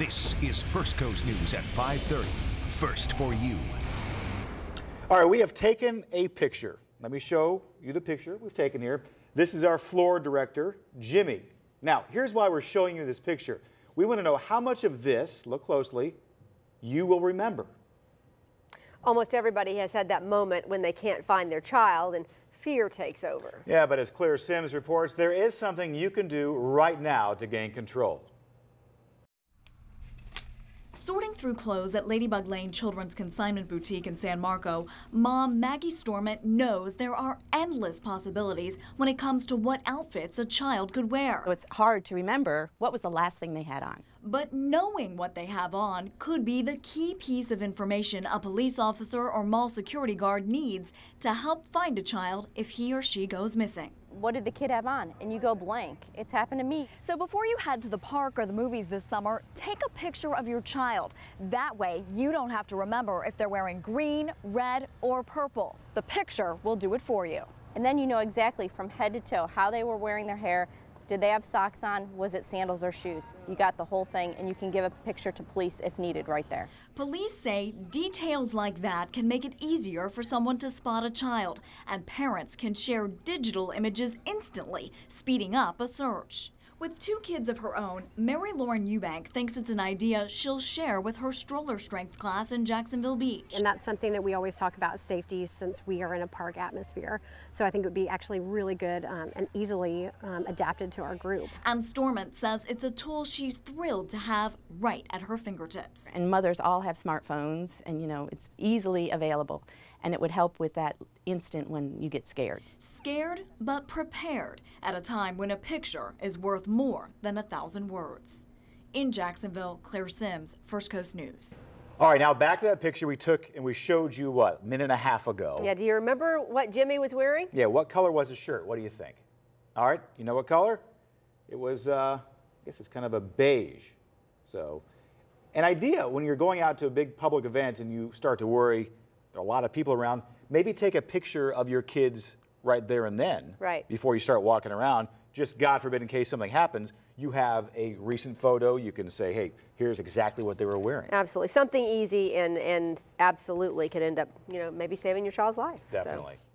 This is First Coast News at 5:30. First for you. All right, we have taken a picture. Let me show you the picture we've taken here. This is our floor director, Jimmy. Now, here's why we're showing you this picture. We want to know how much of this, look closely, you will remember. Almost everybody has had that moment when they can't find their child and fear takes over. Yeah, but as Claire Simms reports, there is something you can do right now to gain control. Sorting through clothes at Ladybug Lane Children's Consignment Boutique in San Marco, mom Maggie Stormont knows there are endless possibilities when it comes to what outfits a child could wear. It's hard to remember what was the last thing they had on. But knowing what they have on could be the key piece of information a police officer or mall security guard needs to help find a child if he or she goes missing what did the kid have on? And you go blank. It's happened to me. So before you head to the park or the movies this summer, take a picture of your child. That way you don't have to remember if they're wearing green, red, or purple. The picture will do it for you. And then you know exactly from head to toe how they were wearing their hair, did they have socks on? Was it sandals or shoes? You got the whole thing, and you can give a picture to police if needed right there. Police say details like that can make it easier for someone to spot a child, and parents can share digital images instantly, speeding up a search. With two kids of her own, Mary Lauren Eubank thinks it's an idea she'll share with her stroller strength class in Jacksonville Beach. And that's something that we always talk about safety since we are in a park atmosphere. So I think it would be actually really good um, and easily um, adapted to our group. And Stormont says it's a tool she's thrilled to have right at her fingertips. And mothers all have smartphones and you know it's easily available and it would help with that instant when you get scared. Scared but prepared at a time when a picture is worth more than a thousand words. In Jacksonville, Claire Simms, First Coast News. All right, now back to that picture we took and we showed you what, a minute and a half ago. Yeah, do you remember what Jimmy was wearing? Yeah, what color was his shirt? What do you think? All right, you know what color? It was, uh, I guess it's kind of a beige. So, an idea when you're going out to a big public event and you start to worry, there are a lot of people around, maybe take a picture of your kids right there and then. Right. Before you start walking around. Just God forbid, in case something happens, you have a recent photo. You can say, hey, here's exactly what they were wearing. Absolutely. Something easy and, and absolutely could end up, you know, maybe saving your child's life. Definitely. So.